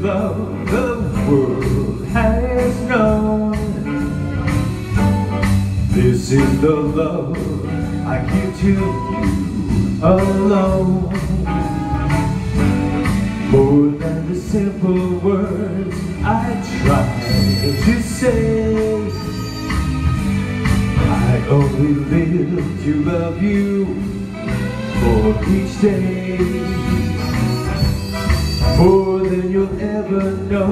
love the world has known. This is the love I give to you alone. More than the simple words I try to say. I only live to love you for each day. More than you'll ever know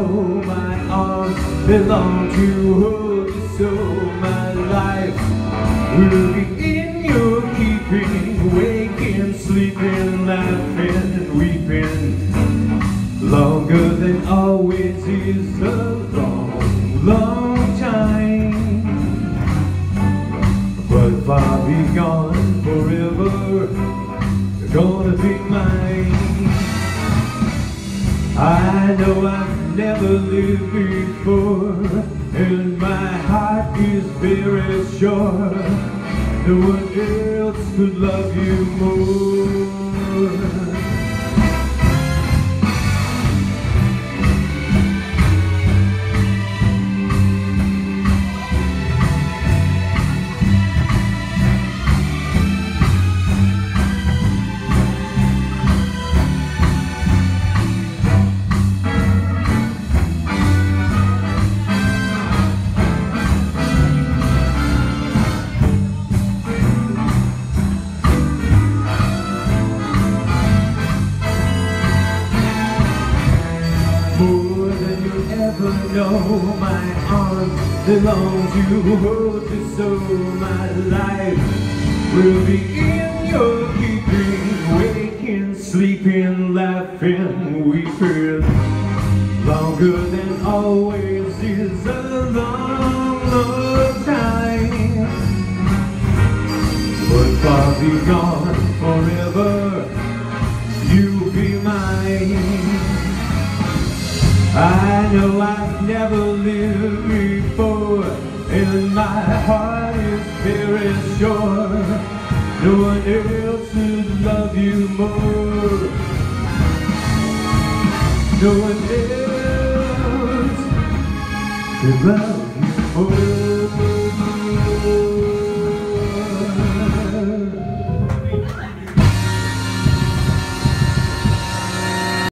My arms belong to you. So My life will be in your keeping. Waking, sleeping, laughing and weeping. Longer than always is a long, long time. But far beyond I know I've never lived before And my heart is very sure No one else could love you more ever know My arms belong to hold you so My life. Will be in your keeping. Waking, sleeping, laughing, weeping. Longer than always is a long, long time. But far beyond forever I know I've never lived before And my heart is very sure. No one else would love you more. No one else could love you more